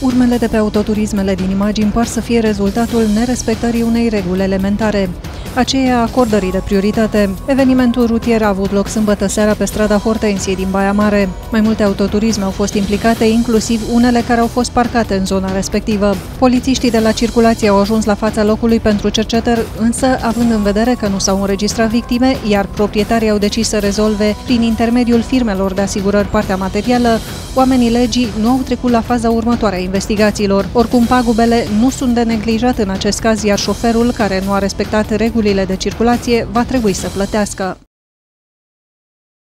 Urmele de pe autoturismele din imagini par să fie rezultatul nerespectării unei reguli elementare, aceea acordării de prioritate. Evenimentul rutier a avut loc sâmbătă seara pe strada Hortensiei din Baia Mare. Mai multe autoturisme au fost implicate, inclusiv unele care au fost parcate în zona respectivă. Polițiștii de la circulație au ajuns la fața locului pentru cercetări, însă, având în vedere că nu s-au înregistrat victime, iar proprietarii au decis să rezolve prin intermediul firmelor de asigurări partea materială, oamenii legii nu au trecut la faza următoare a investigațiilor. Oricum, pagubele nu sunt de neglijat în acest caz, iar șoferul care nu a respectat regulile de circulație va trebui să plătească.